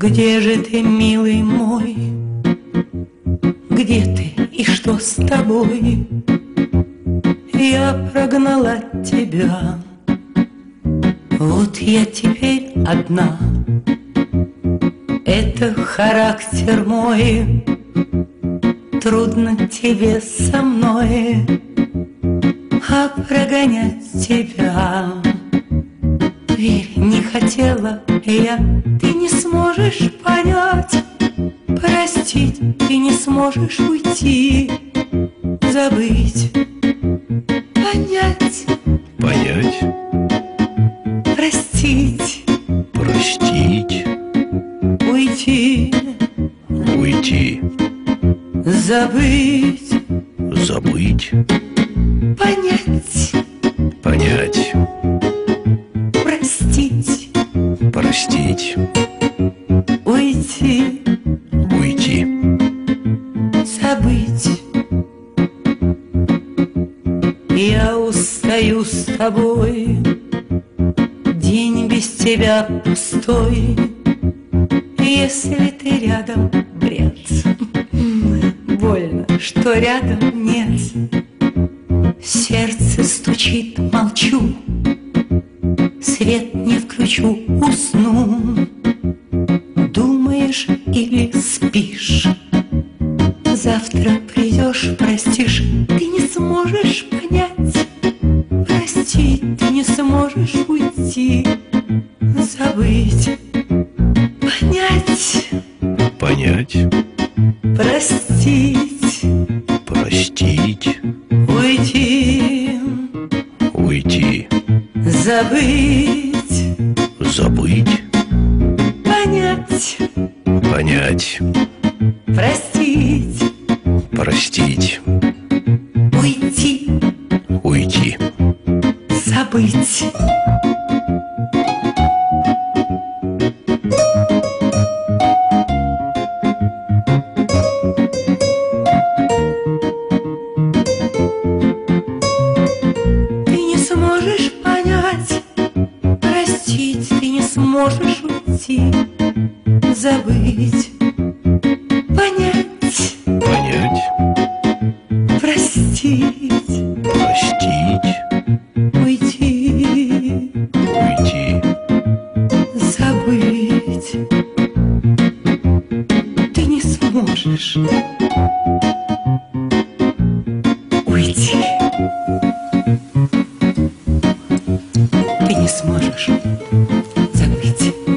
Где же ты, милый мой? Где ты и что с тобой? Я прогнала тебя Вот я теперь одна Это характер мой Трудно тебе со мной А прогонять тебя Верь, не хотела я. Ты не сможешь понять Простить ты не сможешь уйти Забыть Понять. Понять, Простить. Простить, Уйти. Уйти, Забыть. Забыть, понять, Уйти уйти, забыть. Я устаю с тобой, День без тебя пустой, Если ты рядом, бред. Больно, что рядом нет. Сердце стучит, молчу, Свет не включу, усну. Думаешь или спишь? Завтра придешь, простишь, ты не сможешь понять, простить, ты не сможешь уйти, забыть, понять, понять, простить, простить, уйти, уйти, забыть, забыть, понять, понять, простить, простить, уйти, уйти, забыть. Ты не сможешь понять, простить, ты не сможешь уйти, забыть, понять, понять, простить, простить, уйти, уйти, забыть. Ты не сможешь уйти. Ты не сможешь забыть.